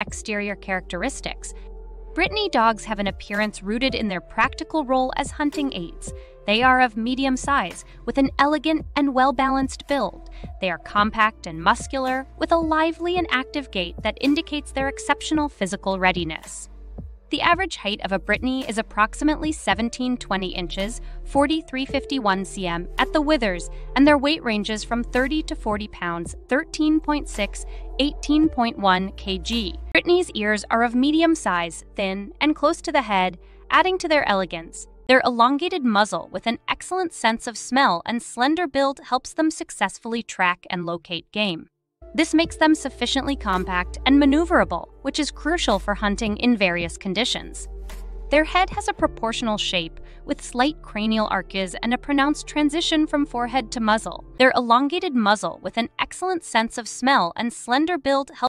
exterior characteristics. Brittany dogs have an appearance rooted in their practical role as hunting aids. They are of medium size, with an elegant and well balanced build. They are compact and muscular, with a lively and active gait that indicates their exceptional physical readiness. The average height of a Brittany is approximately 1720 inches, 4351 cm at the withers, and their weight ranges from 30 to 40 pounds, 13.6, 18.1 kg. Brittany's ears are of medium size, thin, and close to the head, adding to their elegance. Their elongated muzzle with an excellent sense of smell and slender build helps them successfully track and locate game. This makes them sufficiently compact and maneuverable, which is crucial for hunting in various conditions. Their head has a proportional shape, with slight cranial arches and a pronounced transition from forehead to muzzle. Their elongated muzzle with an excellent sense of smell and slender build helps